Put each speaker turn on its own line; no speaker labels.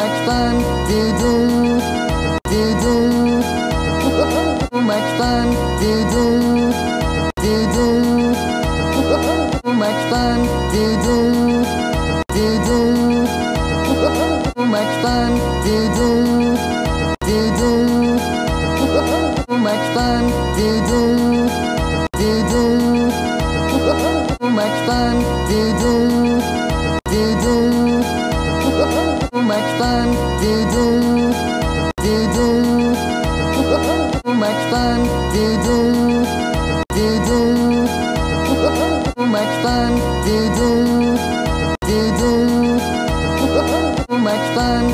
much fun to do, to do. Too much fun to do, to do. Too much fun to do, to do. Too much fun to do, to do. Too much fun to do, to do. Too much fun to do. fun, doo doo, doo doo. So much fun, doo doo, doo doo. So much fun, doo doo, doo doo. So much fun.